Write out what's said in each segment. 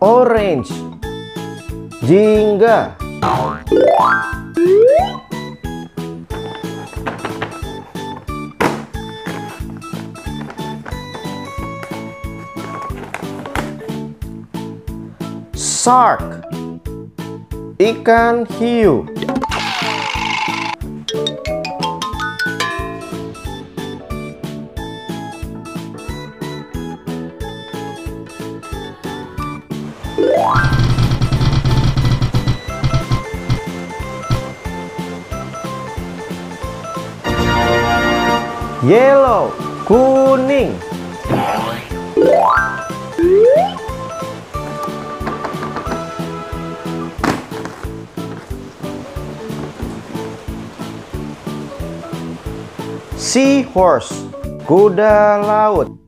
Orange. Jingga. Shark. Ikan hiu Yellow Kuning. Seahorse Kuda laut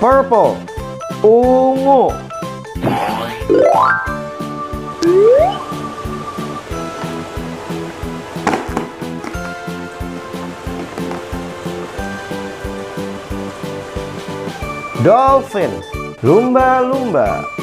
Purple. Ungu. Dolphin. Lumba-lumba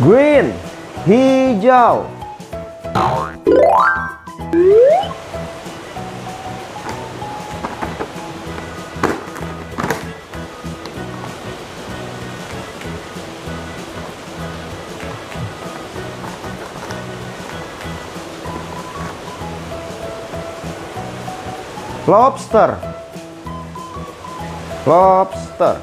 Green Hijau Lobster. Lobster.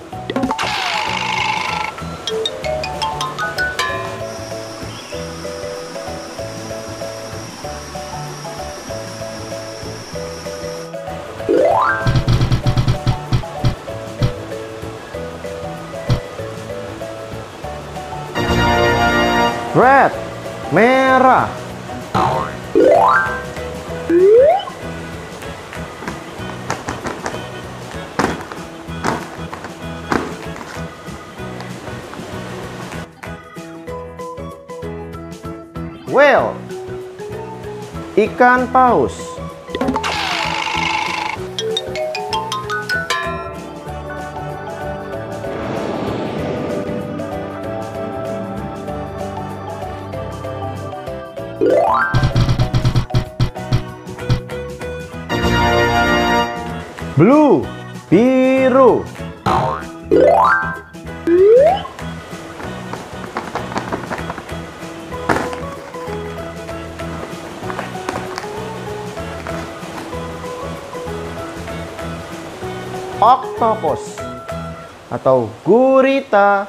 Red. Merah Whale Ikan paus. Blue Biru Octopus atau gurita